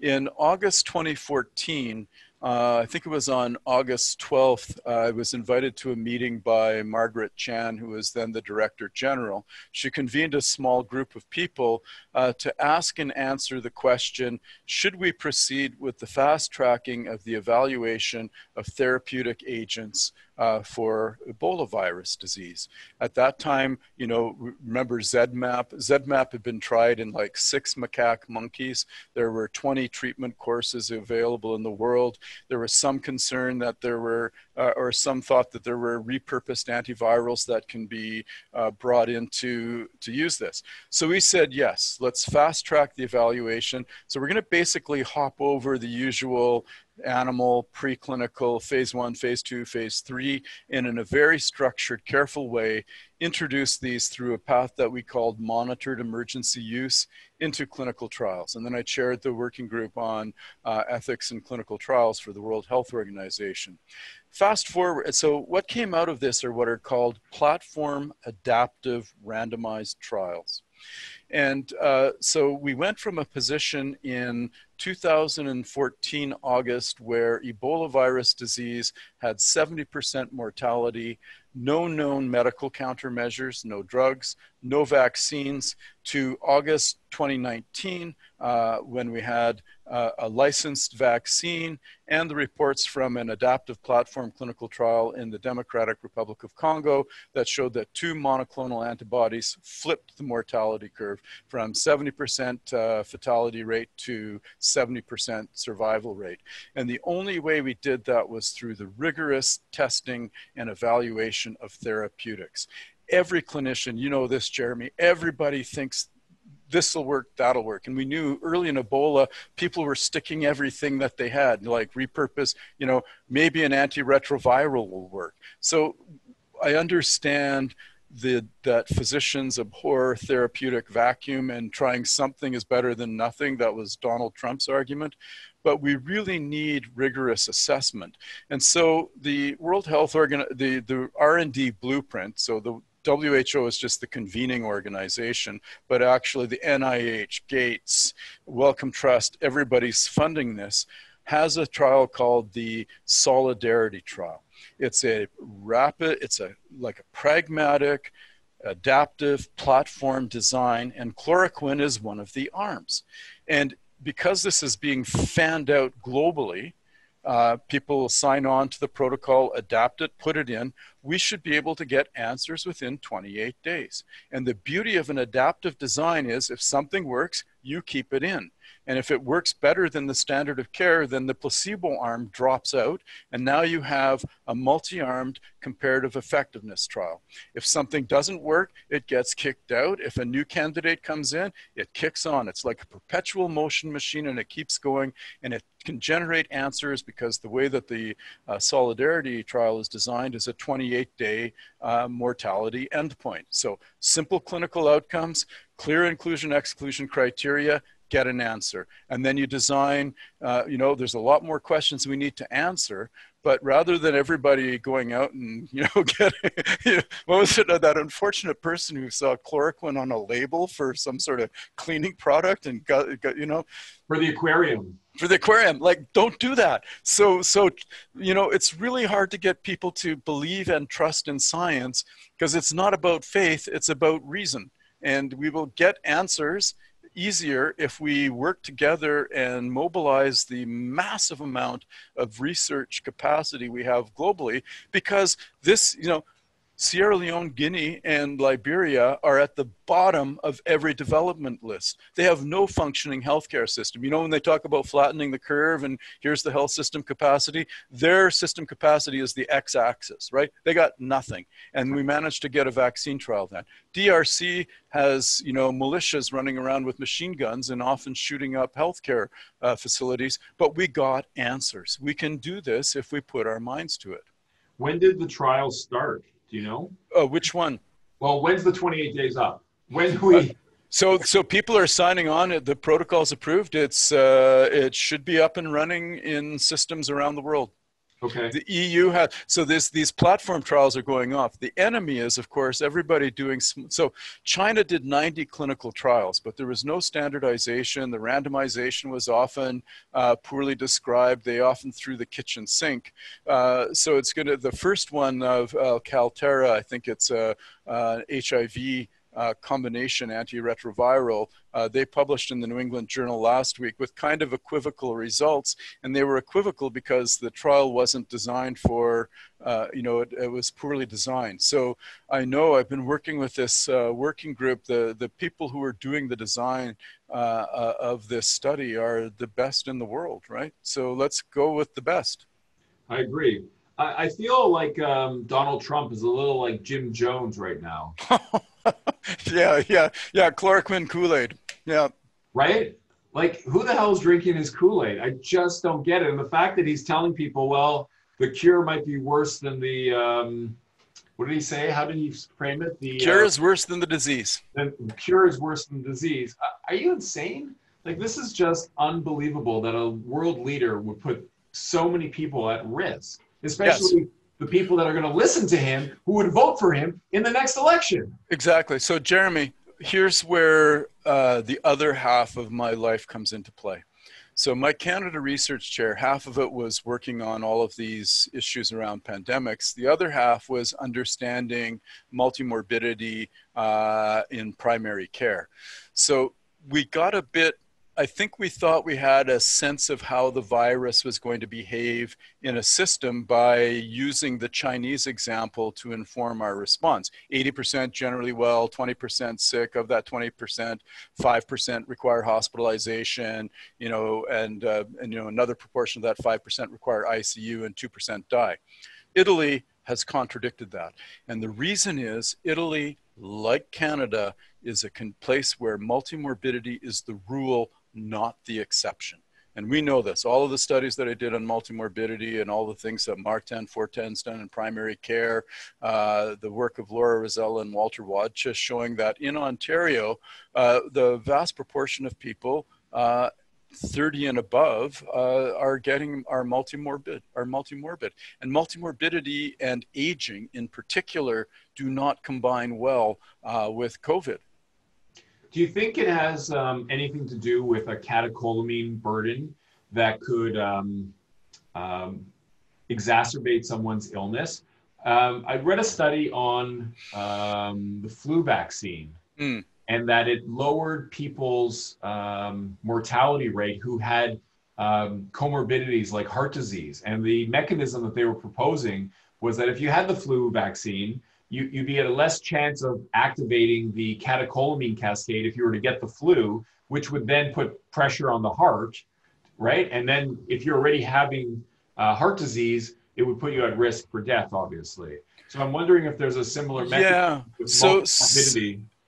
in August 2014. Uh, I think it was on August 12th, uh, I was invited to a meeting by Margaret Chan, who was then the Director General. She convened a small group of people uh, to ask and answer the question, should we proceed with the fast tracking of the evaluation of therapeutic agents uh, for Ebola virus disease. At that time, you know, remember ZMapp? ZMapp had been tried in like six macaque monkeys. There were 20 treatment courses available in the world. There was some concern that there were, uh, or some thought that there were repurposed antivirals that can be uh, brought in to, to use this. So we said, yes, let's fast track the evaluation. So we're going to basically hop over the usual animal, preclinical, phase one, phase two, phase three, and in a very structured, careful way, introduce these through a path that we called monitored emergency use into clinical trials. And then I chaired the working group on uh, ethics in clinical trials for the World Health Organization. Fast forward, so what came out of this are what are called platform adaptive randomized trials. And uh, so we went from a position in 2014 August where Ebola virus disease had 70% mortality, no known medical countermeasures, no drugs, no vaccines, to August 2019 uh, when we had uh, a licensed vaccine and the reports from an adaptive platform clinical trial in the Democratic Republic of Congo that showed that two monoclonal antibodies flipped the mortality curve from 70% uh, fatality rate to 70% survival rate. And the only way we did that was through the rigorous testing and evaluation of therapeutics. Every clinician, you know this, Jeremy, everybody thinks this will work, that'll work. And we knew early in Ebola, people were sticking everything that they had, like repurpose, you know, maybe an antiretroviral will work. So I understand the, that physicians abhor therapeutic vacuum and trying something is better than nothing. That was Donald Trump's argument. But we really need rigorous assessment. And so the World Health Organ, the, the R&D blueprint, so the WHO is just the convening organization, but actually the NIH, Gates, Wellcome Trust, everybody's funding this, has a trial called the Solidarity Trial. It's a rapid, it's a like a pragmatic, adaptive platform design, and chloroquine is one of the arms. And because this is being fanned out globally, uh, people will sign on to the protocol, adapt it, put it in. We should be able to get answers within 28 days. And the beauty of an adaptive design is if something works, you keep it in. And if it works better than the standard of care, then the placebo arm drops out. And now you have a multi armed comparative effectiveness trial. If something doesn't work, it gets kicked out. If a new candidate comes in, it kicks on. It's like a perpetual motion machine and it keeps going and it can generate answers because the way that the uh, solidarity trial is designed is a 28 day uh, mortality endpoint. So simple clinical outcomes, clear inclusion exclusion criteria, get an answer. And then you design, uh, you know, there's a lot more questions we need to answer. But rather than everybody going out and, you know, getting, you know, what was it, that unfortunate person who saw chloroquine on a label for some sort of cleaning product and got, got you know. For the aquarium for the aquarium like don't do that so so you know it's really hard to get people to believe and trust in science because it's not about faith it's about reason and we will get answers easier if we work together and mobilize the massive amount of research capacity we have globally because this you know Sierra Leone, Guinea, and Liberia are at the bottom of every development list. They have no functioning healthcare system. You know, when they talk about flattening the curve and here's the health system capacity, their system capacity is the x axis, right? They got nothing. And we managed to get a vaccine trial then. DRC has, you know, militias running around with machine guns and often shooting up healthcare uh, facilities, but we got answers. We can do this if we put our minds to it. When did the trial start? Do you know? Uh, which one? Well, when's the 28 days up? When we? Uh, so, so people are signing on. The protocol's approved. It's uh, it should be up and running in systems around the world. Okay. The EU has so this these platform trials are going off. The enemy is, of course, everybody doing. So China did 90 clinical trials, but there was no standardization. The randomization was often uh, poorly described. They often threw the kitchen sink. Uh, so it's going to the first one of uh, Kaletra. I think it's a, a HIV uh, combination antiretroviral. Uh, they published in the New England Journal last week with kind of equivocal results, and they were equivocal because the trial wasn't designed for, uh, you know, it, it, was poorly designed. So I know I've been working with this uh, working group. The the people who are doing the design uh, uh, of this study are the best in the world, right? So let's go with the best. I agree. I, I feel like um, Donald Trump is a little like Jim Jones right now. yeah, yeah, yeah. Chloroquine Kool Aid. Yeah. Right? Like, who the hell is drinking his Kool Aid? I just don't get it. And the fact that he's telling people, well, the cure might be worse than the. Um, what did he say? How did he frame it? The cure uh, is worse than the disease. The cure is worse than the disease. Are you insane? Like, this is just unbelievable that a world leader would put so many people at risk especially yes. The people that are going to listen to him who would vote for him in the next election. Exactly. So, Jeremy, here's where uh, the other half of my life comes into play. So, my Canada Research Chair, half of it was working on all of these issues around pandemics. The other half was understanding multimorbidity uh, in primary care. So, we got a bit I think we thought we had a sense of how the virus was going to behave in a system by using the Chinese example to inform our response. 80% generally well, 20% sick. Of that 20%, 5% require hospitalization, you know, and, uh, and you know, another proportion of that 5% require ICU and 2% die. Italy has contradicted that. And the reason is Italy, like Canada, is a place where multimorbidity is the rule not the exception. And we know this. All of the studies that I did on multimorbidity and all the things that Martin Fortin's done in primary care, uh, the work of Laura Rosella and Walter Wodchis showing that in Ontario, uh, the vast proportion of people uh, 30 and above uh, are getting are multimorbid are multimorbid and multimorbidity and aging in particular do not combine well uh, with covid do you think it has um, anything to do with a catecholamine burden that could um, um, exacerbate someone's illness? Um, I read a study on um, the flu vaccine mm. and that it lowered people's um, mortality rate who had comorbidities like heart disease. And the mechanism that they were proposing was that if you had the flu vaccine, you, you'd be at a less chance of activating the catecholamine cascade if you were to get the flu, which would then put pressure on the heart, right? And then if you're already having uh, heart disease, it would put you at risk for death, obviously. So I'm wondering if there's a similar yeah. So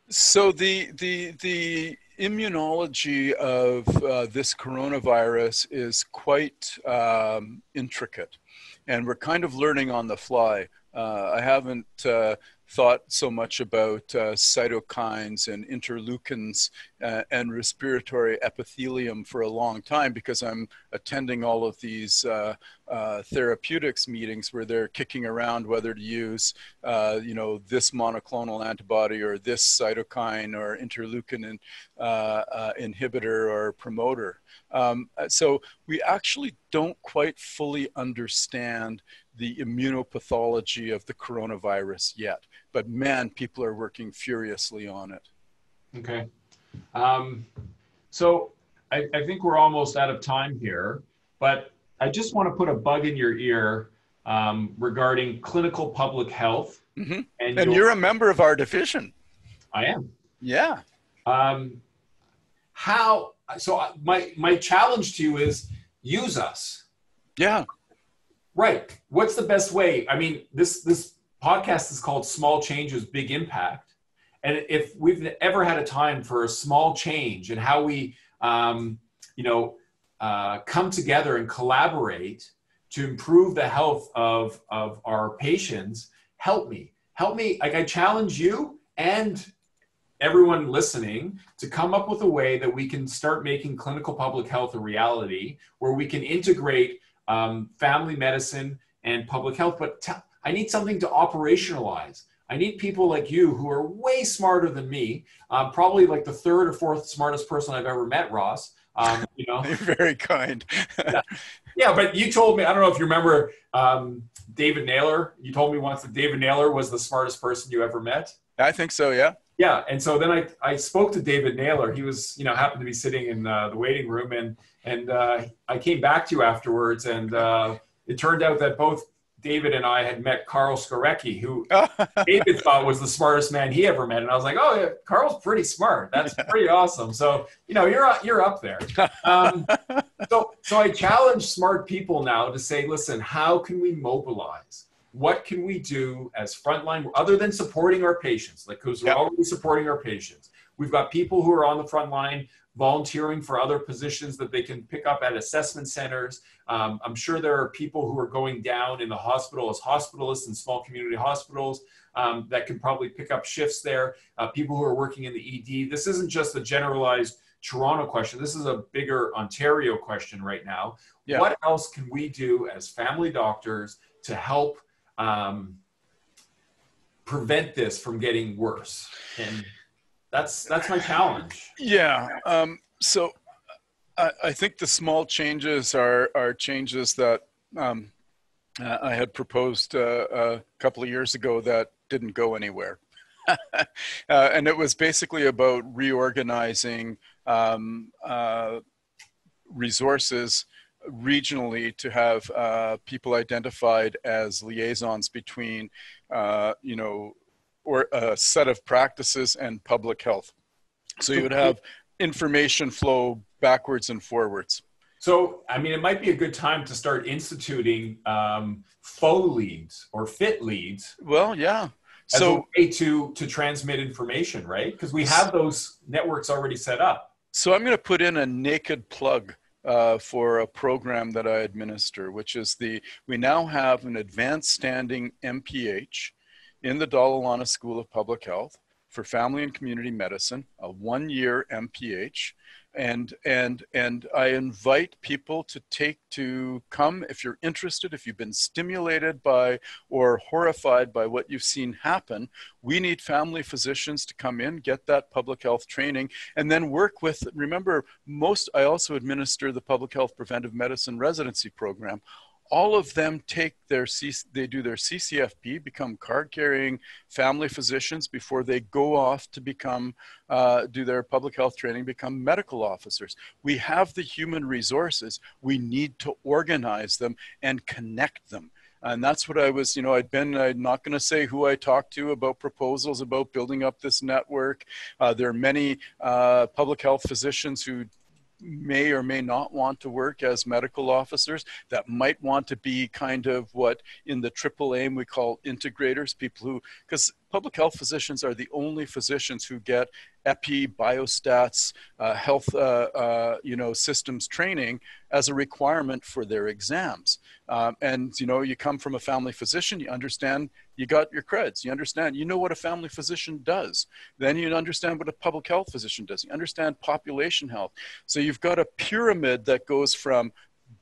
so the the the immunology of uh, this coronavirus is quite um, intricate, and we're kind of learning on the fly. Uh, I haven't uh, thought so much about uh, cytokines and interleukins uh, and respiratory epithelium for a long time because I'm attending all of these uh, uh therapeutics meetings where they're kicking around whether to use, you know, this monoclonal antibody or this cytokine or interleukin in, inhibitor or promoter. Um, so we actually don't quite fully understand the immunopathology of the coronavirus yet. But man, people are working furiously on it. Okay. Um, so I, I, think we're almost out of time here, but I just want to put a bug in your ear um, regarding clinical public health. Mm-hmm. And, and you're a member of our division. I am. Yeah. Um, how? So my my challenge to you is use us. Yeah. Right. What's the best way? I mean, this this podcast is called Small Changes, Big Impact. And if we've ever had a time for a small change and how we, um, you know, uh, come together and collaborate to improve the health of, of our patients, help me. Help me. Like I challenge you and everyone listening to come up with a way that we can start making clinical public health a reality where we can integrate um, family medicine, and public health. But t- I need something to operationalize. I need people like you who are way smarter than me, um, probably like the third or fourth smartest person I've ever met, Ross. Um, you know, you're very kind. yeah. yeah. but you told me I don't know if you remember um, David Naylor. You told me once that David Naylor was the smartest person you ever met. I think so. Yeah. Yeah, and so then I, I spoke to David Naylor. He was, you know, happened to be sitting in uh, the waiting room, and and uh, I came back to you afterwards, and uh, it turned out that both David and I had met Karl Skorecki, who David thought was the smartest man he ever met, and I was like, "Oh, yeah, Karl's pretty smart. That's pretty awesome." So you know, you're you're up there. Um, so so I challenge smart people now to say, "Listen, how can we mobilize? What can we do as frontline other than supporting our patients? Like, because we're yep. already supporting our patients." We've got people who are on the front line volunteering for other positions that they can pick up at assessment centers. Um, I'm sure there are people who are going down in the hospital as hospitalists in small community hospitals um, that can probably pick up shifts there. Uh, people who are working in the ED. This isn't just a generalized Toronto question. This is a bigger Ontario question right now. Yeah. What else can we do as family doctors to help um, prevent this from getting worse? And that's that's my challenge. Yeah. Um, so I, I, think the small changes are are changes that um, I had proposed uh, a couple of years ago that didn't go anywhere. uh, and it was basically about reorganizing um, uh, resources regionally to have uh, people identified as liaisons between, uh, you know, or a set of practices and public health. So you would have information flow backwards and forwards. So, I mean, it might be a good time to start instituting um, faux leads or fit leads. Well, yeah. So, a way to to transmit information, right? Because we have those networks already set up. So, I'm going to put in a naked plug uh, for a program that I administer, which is the we now have an advanced standing MPH in the Dalla Lana School of Public Health for Family and Community Medicine, a one-year MPH, and and and I invite people to take to come if you're interested, if you've been stimulated by or horrified by what you've seen happen. We need family physicians to come in, get that public health training, and then work with. Remember, most I also administer the public health preventive medicine residency program all of them take their C, they do their CCFP, become card carrying family physicians before they go off to become uh, do their public health training, become medical officers. We have the human resources. We need to organize them and connect them. and that's what I was, you know, I'd been, I'm not going to say who I talked to about proposals about building up this network. Uh, there are many uh, public health physicians who may or may not want to work as medical officers that might want to be kind of what in the triple aim we call integrators people who because public health physicians are the only physicians who get epi biostats uh, health uh, uh, you know systems training as a requirement for their exams. Um, and you know you come from a family physician you understand you got your creds. You understand you know what a family physician does. Then you understand what a public health physician does. You understand population health. So you've got a pyramid that goes from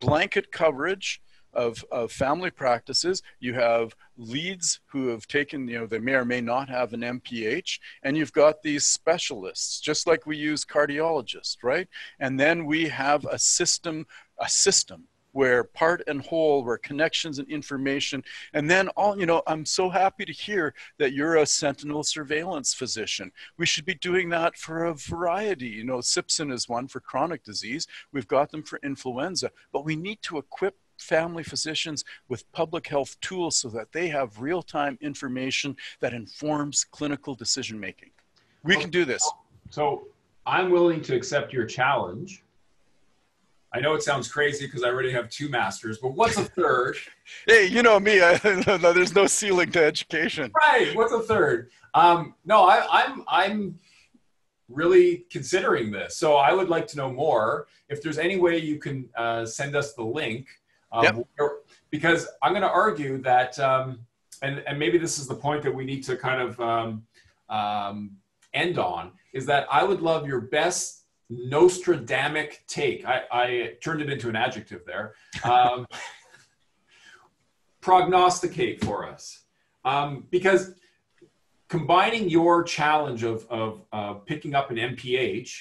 blanket coverage of, of family practices. You have leads who have taken, you know, they may or may not have an MPH, and you've got these specialists, just like we use cardiologists, right? And then we have a system, a system where part and whole, where connections and information, and then all, you know, I'm so happy to hear that you're a sentinel surveillance physician. We should be doing that for a variety. You know, CPCSSN is one for chronic disease. We've got them for influenza, but we need to equip family physicians with public health tools so that they have real time information that informs clinical decision making. We can do this. So I'm willing to accept your challenge. I know it sounds crazy because I already have two masters, but what's a third? hey, you know me. I, there's no ceiling to education. Right. What's a third? Um, no, I, I'm I'm really considering this. So I would like to know more. If there's any way you can uh, send us the link, um, yep. Because I'm going to argue that, um, and, and maybe this is the point that we need to kind of um, um, end on, is that I would love your best Nostradamic take. I, I turned it into an adjective there. Um, prognosticate for us. Um, because combining your challenge of, of uh, picking up an MPH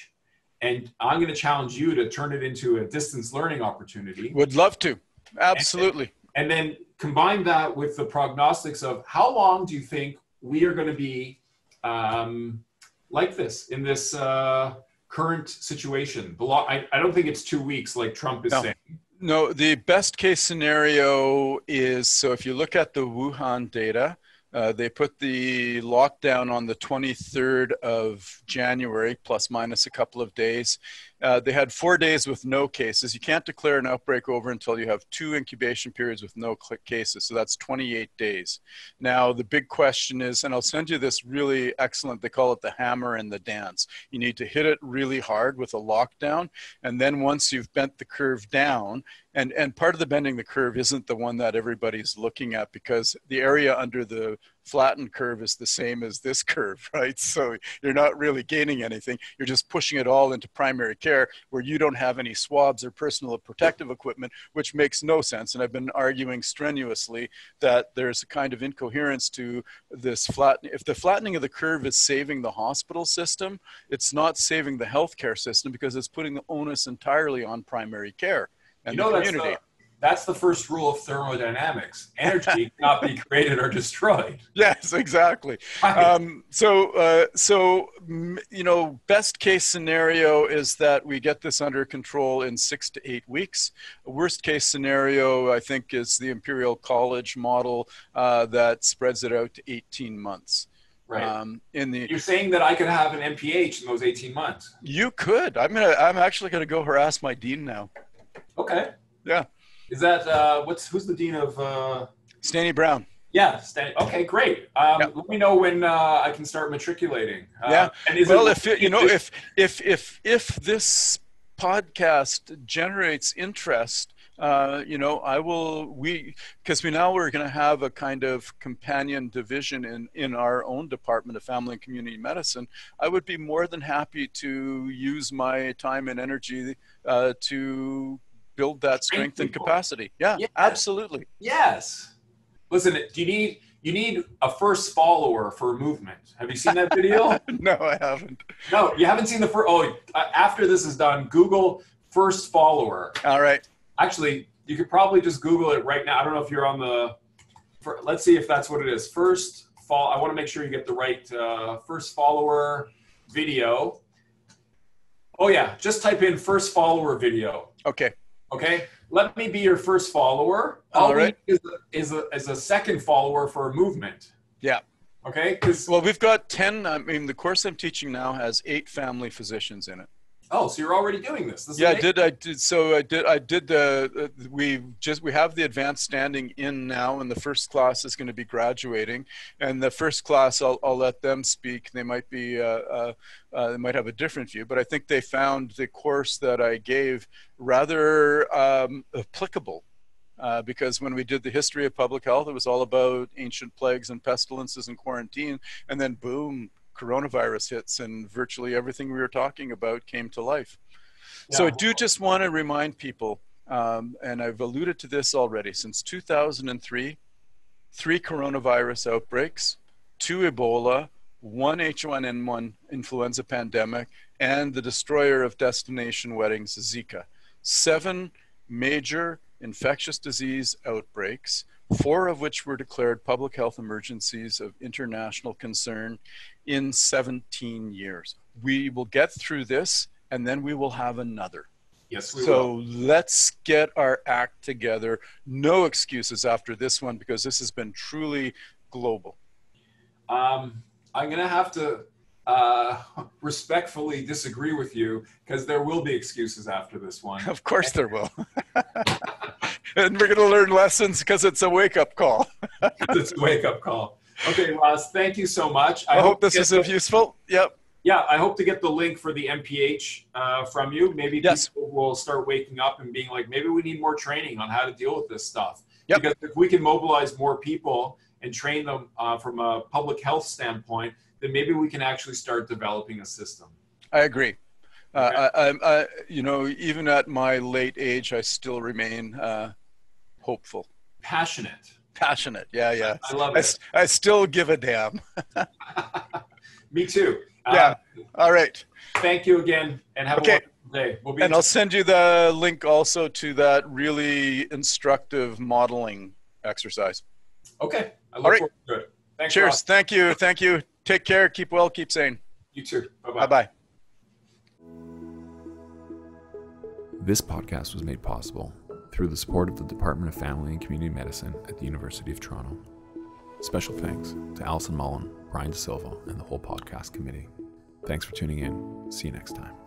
and I'm going to challenge you to turn it into a distance learning opportunity. Would love to. Absolutely. And, and then combine that with the prognostics of how long do you think we are going to be um, like this in this uh, current situation? I, I don't think it's two weeks like Trump is no. saying. No, the best case scenario is so if you look at the Wuhan data, uh, they put the lockdown on the 23rd of January, plus minus a couple of days. Uh, they had four days with no cases. You can't declare an outbreak over until you have two incubation periods with no cases. So that's 28 days. Now, the big question is, and I'll send you this really excellent, they call it the hammer and the dance. You need to hit it really hard with a lockdown. And then once you've bent the curve down, and, and part of the bending the curve isn't the one that everybody's looking at because the area under the flattened curve is the same as this curve, right? So you're not really gaining anything. You're just pushing it all into primary care where you don't have any swabs or personal protective equipment, which makes no sense. And I've been arguing strenuously that there's a kind of incoherence to this flattening. If the flattening of the curve is saving the hospital system, it's not saving the healthcare system because it's putting the onus entirely on primary care and you know, the community that's the first rule of thermodynamics. Energy cannot be created or destroyed. Yes, exactly. Um, so, uh, so you know, best case scenario is that we get this under control in six to eight weeks. Worst case scenario, I think, is the Imperial College model uh, that spreads it out to 18 months. Right. Um, in the you're saying that I could have an MPH in those 18 months. You could. I'm gonna. I'm actually gonna go harass my dean now. Okay. Yeah. Is that uh, what's who's the dean of? Uh... Stanley Brown. Yeah. Stanley. Okay, great. Um, yep. Let me know when uh, I can start matriculating. Uh, yeah. And well, it, if it, you know, if if if if this podcast generates interest. Uh, you know, I will, we, because we now we're going to have a kind of companion division in, in our own Department of Family and Community Medicine. I would be more than happy to use my time and energy uh, to build that strength and capacity. Yeah, yes. absolutely. Yes. Listen, do you need you need a first follower for a movement? Have you seen that video? no, I haven't. No, you haven't seen the first. Oh, after this is done, Google first follower. All right. Actually, you could probably just Google it right now. I don't know if you're on the. For, let's see if that's what it is. First fall. I want to make sure you get the right uh, first follower video. Oh yeah, just type in first follower video. Okay. Okay, let me be your first follower. All I'll right. Is a, is, a, is a second follower for a movement. Yeah. Okay, Well, we've got 10. I mean, the course I'm teaching now has eight family physicians in it. Oh, so you're already doing this. this Yeah, I did. I did. So I did. I did the. Uh, we just we have the advanced standing in now, and the first class is going to be graduating. And the first class, I'll, I'll let them speak. They might be. Uh, uh, uh, they might have a different view, but I think they found the course that I gave rather um, applicable. Uh, because when we did the history of public health, it was all about ancient plagues and pestilences and quarantine, and then boom, coronavirus hits, and virtually everything we were talking about came to life. So I do just want to remind people, um, and I've alluded to this already, since 2003, three coronavirus outbreaks, two Ebola, one H1N1 influenza pandemic, and the destroyer of destination weddings, Zika. Seven major infectious disease outbreaks, four of which were declared public health emergencies of international concern in 17 years. We will get through this and then we will have another. Yes, we will. So let's get our act together. No excuses after this one because this has been truly global. Um, I'm going to have to uh, respectfully disagree with you because there will be excuses after this one. Of course, there will. and we're going to learn lessons because it's a wake up call. it's a wake up call. Okay, Ross, thank you so much. I, hope this to is the- useful. Yep. Yeah, I hope to get the link for the MPH uh, from you. Maybe Yes. people will start waking up and being like, maybe we need more training on how to deal with this stuff. Yep. Because if we can mobilize more people and train them uh, from a public health standpoint, then maybe we can actually start developing a system. I agree. Uh, I, I, I, you know, even at my late age, I still remain uh, hopeful, Passionate. passionate. Yeah, yeah. I love I, it. I still give a damn. Me too. Yeah. All right. Thank you again and have Okay. a wonderful day. We'll be And I'll send you the link also to that really instructive modeling exercise. Okay. I look All right. forward to it. Thanks, Cheers. Thank you. Thank you. Take care. Keep well. Keep sane. You too. Bye bye. This podcast was made possible through the support of the Department of Family and Community Medicine at the University of Toronto. Special thanks to Alison Mullen, Brian De Silva, and the whole podcast committee. Thanks for tuning in. See you next time.